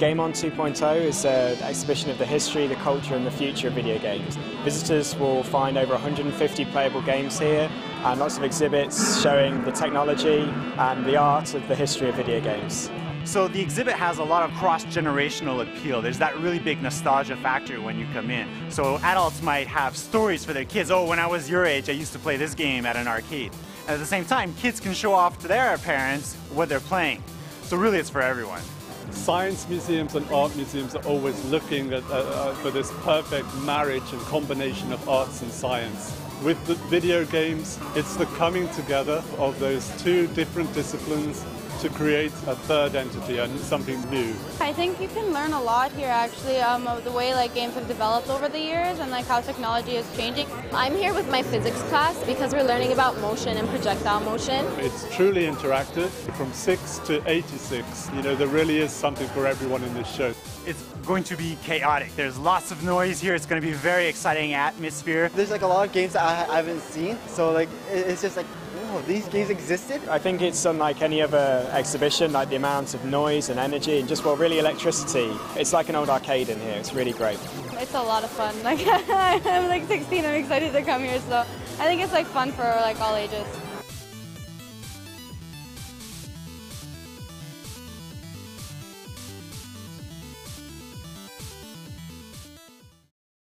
Game On 2.0 is an exhibition of the history, the culture and the future of video games. Visitors will find over 150 playable games here and lots of exhibits showing the technology and the art of the history of video games. So the exhibit has a lot of cross-generational appeal. There's that really big nostalgia factor when you come in. So adults might have stories for their kids. Oh, when I was your age, I used to play this game at an arcade. And at the same time, kids can show off to their parents what they're playing. So really, it's for everyone. Science museums and art museums are always looking at, uh, uh, for this perfect marriage and combination of arts and science. With the video games, it's the coming together of those two different disciplines to create a third entity and something new. I think you can learn a lot here actually um, of the way like games have developed over the years and like how technology is changing. I'm here with my physics class because we're learning about motion and projectile motion. It's truly interactive from 6 to 86. You know, there really is something for everyone in this show. It's going to be chaotic. There's lots of noise here. It's going to be a very exciting atmosphere. There's like a lot of games that I haven't seen, so like it's just like oh, these games existed? I think it's unlike any other exhibition, like the amount of noise and energy and just, well, really electricity. It's like an old arcade in here. It's really great. It's a lot of fun. Like I'm like 16, I'm excited to come here, so I think it's like fun for like all ages.